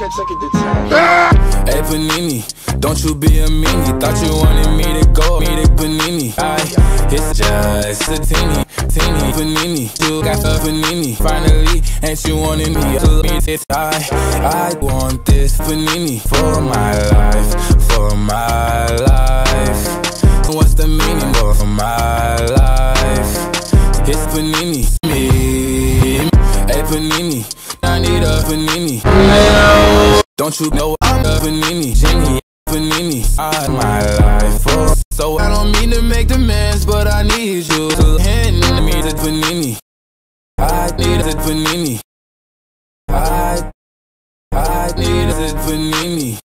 Hey Panini, don't you be a meanie. Thought you wanted me to go, me to Panini. I, it's just a teeny, teeny Panini. You got a Panini. Finally, ain't you wanting me to meet it? I, I want this Panini for my life, for my life. What's the meaning of my life? It's Panini, me. Hey Panini, I need a Panini. Don't you know I'm a Panini? Jenny, Panini, I my life. Oh, so I don't mean to make demands, but I need you to hand me the Panini. I need a Panini. I, I need a Panini.